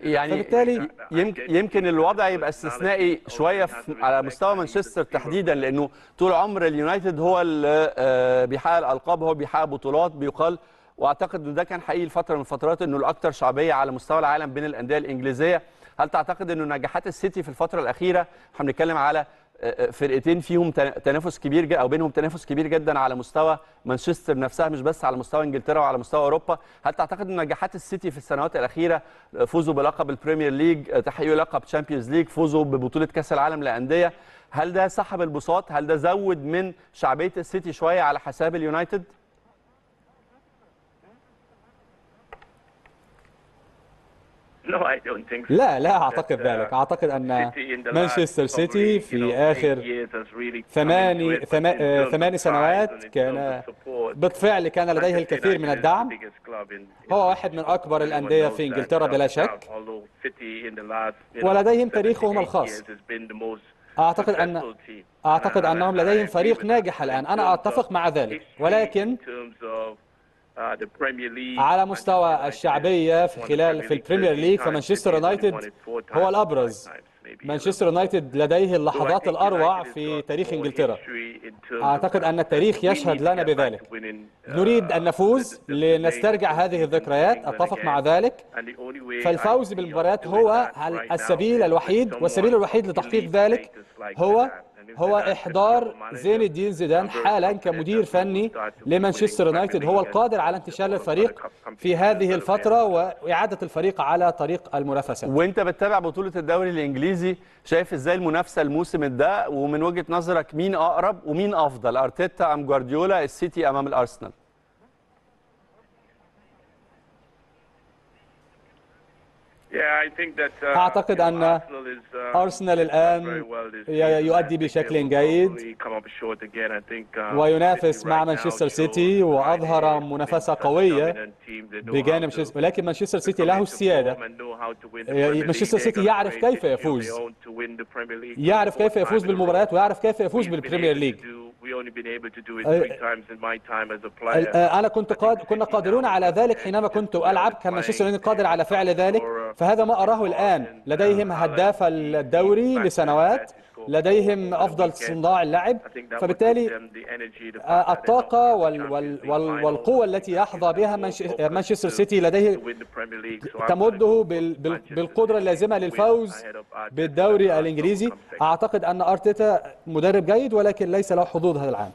يعني فبالتالي يمكن يمكن الوضع يبقى استثنائي شوية على مستوى مانشستر تحديدا لأنه طول عمر اليونايتد هو اللي آه، بيحقق الألقاب هو بيحقق بطولات بيقال وأعتقد ان ده كان حقيقي لفترة من الفترات إنه الأكثر شعبية على مستوى العالم بين الأندية الإنجليزية. هل تعتقد إنه نجاحات السيتي في الفترة الأخيرة؟ إحنا بنتكلم على فرقتين فيهم تنافس كبير أو بينهم تنافس كبير جدا على مستوى مانشستر نفسها مش بس على مستوى إنجلترا وعلى مستوى أوروبا. هل تعتقد إن نجاحات السيتي في السنوات الأخيرة فوزه بلقب البريمير ليج تحقيق لقب تشامبيونز ليج فوزه ببطولة كأس العالم للأندية؟ هل ده سحب البساط؟ هل ده زود من شعبية السيتي شوية على حساب اليونايتد؟ لا لا أعتقد ذلك. أعتقد أن مانشستر سيتي في آخر ثماني ثماني سنوات كان بالفعل كان لديه الكثير من الدعم. هو واحد من أكبر الأندية في إنجلترا بلا شك. ولديهم تاريخهم الخاص. أعتقد ان أعتقد أنهم لديهم فريق ناجح الآن. أنا أتفق مع ذلك. ولكن على مستوى الشعبية في خلال في البريمير ليج فمانشستر يونايتد هو الأبرز. مانشستر يونايتد لديه اللحظات الأروع في تاريخ إنجلترا. أعتقد أن التاريخ يشهد لنا بذلك. نريد أن نفوز لنسترجع هذه الذكريات. أتفق مع ذلك. فالفوز بالمباريات هو السبيل الوحيد والسبيل الوحيد لتحقيق ذلك هو هو إحضار زين الدين زيدان حالا كمدير فني لمانشستر يونايتد. هو القادر على انتشال الفريق في هذه الفترة وإعادة الفريق على طريق المنافسة. وأنت بتتابع بطولة الدوري الإنجليزي شايف إزاي المنافسة الموسم ده؟ ومن وجهة نظرك مين أقرب ومين أفضل أرتيتا أم جوارديولا السيتي أمام الأرسنال؟ أعتقد أن أرسنال الآن يؤدي بشكل جيد. وينافس مع مانشستر سيتي وأظهر منافسة قوية بجانب مانشستر ولكن مانشستر سيتي له السيادة مانشستر سيتي يعرف كيف يفوز. يعرف كيف يفوز بالمباريات ويعرف كيف يفوز بالبريمير ليج أنا كنت قاد... كنا قادرون على ذلك حينما كنت ألعب كان مانشستر يونايتد قادر على فعل ذلك فهذا ما أراه الآن. لديهم هداف الدوري لسنوات. لديهم أفضل صناع اللعب. فبالتالي الطاقة وال وال وال والقوة التي يحظى بها مانشستر سيتي لديه تمده بالقدرة اللازمة للفوز بالدوري الإنجليزي. أعتقد أن أرتيتا مدرب جيد ولكن ليس له حظوظ هذا العام.